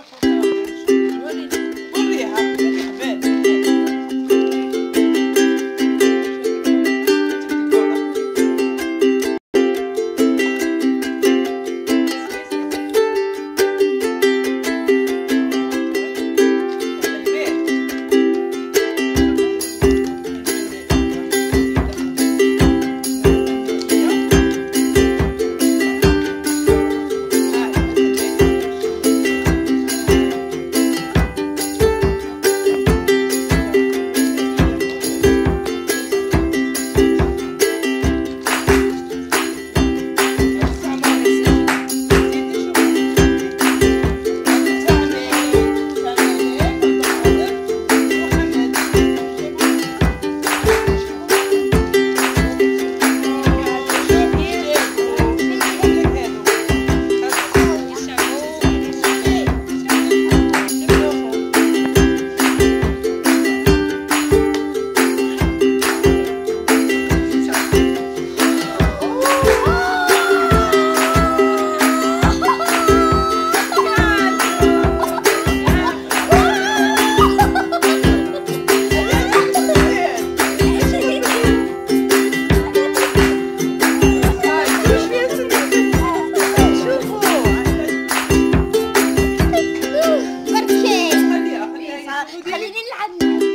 What do you have? العنب